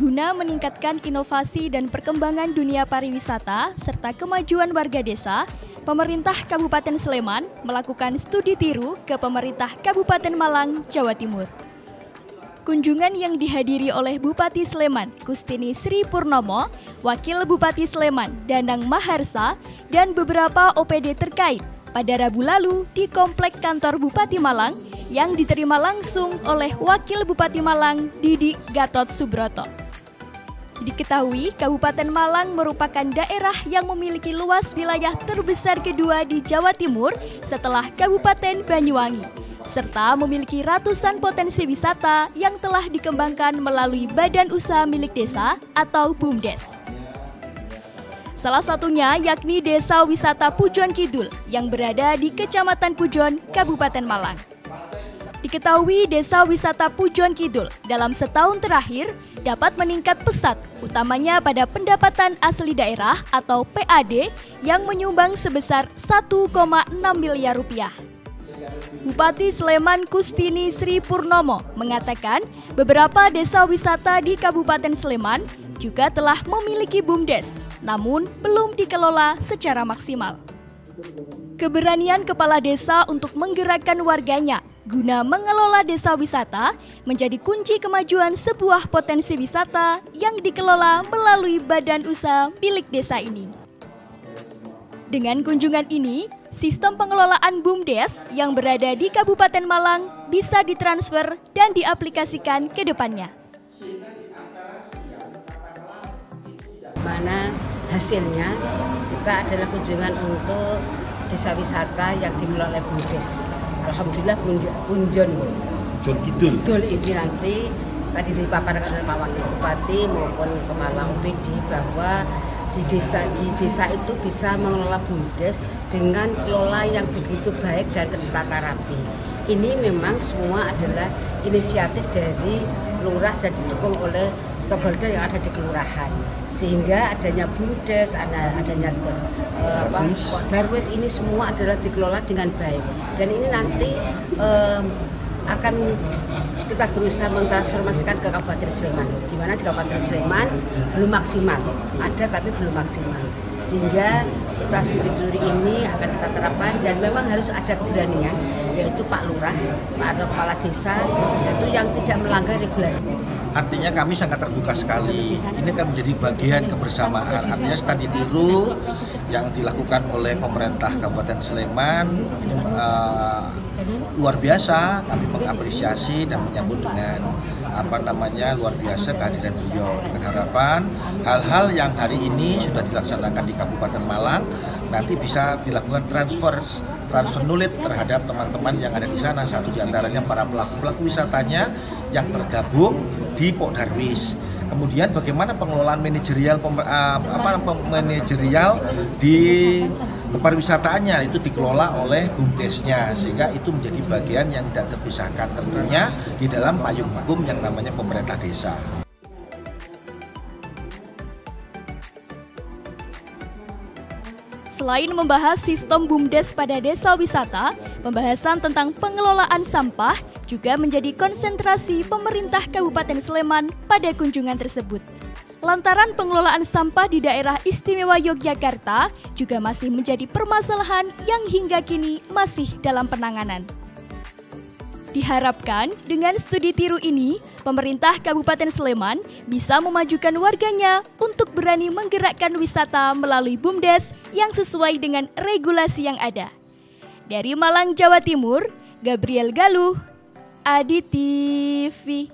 Guna meningkatkan inovasi dan perkembangan dunia pariwisata serta kemajuan warga desa, pemerintah Kabupaten Sleman melakukan studi tiru ke pemerintah Kabupaten Malang, Jawa Timur. Kunjungan yang dihadiri oleh Bupati Sleman, Kustini Sri Purnomo, Wakil Bupati Sleman, Danang Maharsa, dan beberapa OPD terkait pada Rabu lalu di Komplek Kantor Bupati Malang yang diterima langsung oleh Wakil Bupati Malang, Didi Gatot Subroto. Diketahui, Kabupaten Malang merupakan daerah yang memiliki luas wilayah terbesar kedua di Jawa Timur setelah Kabupaten Banyuwangi, serta memiliki ratusan potensi wisata yang telah dikembangkan melalui Badan Usaha Milik Desa atau BUMDes. Salah satunya yakni Desa Wisata Pujon Kidul yang berada di Kecamatan Pujon, Kabupaten Malang. Diketahui Desa Wisata Pujon Kidul dalam setahun terakhir dapat meningkat pesat, utamanya pada pendapatan asli daerah atau PAD yang menyumbang sebesar 1,6 miliar rupiah. Bupati Sleman Kustini Sri Purnomo mengatakan beberapa desa wisata di Kabupaten Sleman juga telah memiliki BUMDes, namun belum dikelola secara maksimal. Keberanian kepala desa untuk menggerakkan warganya guna mengelola desa wisata menjadi kunci kemajuan sebuah potensi wisata yang dikelola melalui badan usaha milik desa ini. Dengan kunjungan ini, sistem pengelolaan BUMDes yang berada di Kabupaten Malang bisa ditransfer dan diaplikasikan ke depannya. Mana hasilnya kita adalah kunjungan untuk desa wisata yang dikelola oleh BUMDes alhamdulillah Punjon Punjon Kidul. Kidul ini nanti tadi dipaparkan oleh Pak Wakil Bupati maupun Kepala UPD bahwa di desa di desa itu bisa mengelola bumdes dengan kelola yang begitu baik dan tertata rapi. Ini memang semua adalah inisiatif dari lurah dan didukung oleh stakeholder yang ada di kelurahan. Sehingga adanya bumdes ada adanya uh, apa darwis. Ini semua adalah dikelola dengan baik. Dan ini nanti uh, akan kita berusaha mentransformasikan ke Kabupaten Sleman. Di mana di Kabupaten Sleman belum maksimal. Ada tapi belum maksimal. Sehingga kita studi ini akan kita terapkan dan memang harus ada keberanian yaitu Pak Lurah, Pak Kepala Desa yaitu yang tidak melanggar regulasi. Artinya kami sangat terbuka sekali. Ini kan menjadi bagian kebersamaan. Artinya studi tiru yang dilakukan oleh pemerintah Kabupaten Sleman ini uh, luar biasa. Kami mengapresiasi dan menyambut dengan apa namanya luar biasa kehadiran beliau dengan harapan hal-hal yang hari ini sudah dilaksanakan di Kabupaten Malang nanti bisa dilakukan transfer transfer nulit terhadap teman-teman yang ada di sana. Satu di antaranya para pelaku pelaku wisatanya yang tergabung di Darwis. Kemudian bagaimana pengelolaan manajerial uh, apa manajerial di pariwisataannya? Itu dikelola oleh bumdesnya sehingga itu menjadi bagian yang tidak terpisahkan tentunya di dalam payung hukum yang namanya pemerintah desa. Selain membahas sistem BUMDes pada desa wisata, pembahasan tentang pengelolaan sampah juga menjadi konsentrasi pemerintah Kabupaten Sleman pada kunjungan tersebut. Lantaran pengelolaan sampah di daerah istimewa Yogyakarta juga masih menjadi permasalahan yang hingga kini masih dalam penanganan. Diharapkan dengan studi tiru ini, pemerintah Kabupaten Sleman bisa memajukan warganya untuk berani menggerakkan wisata melalui BUMDes yang sesuai dengan regulasi yang ada. Dari Malang, Jawa Timur, Gabriel Galuh, Adi TV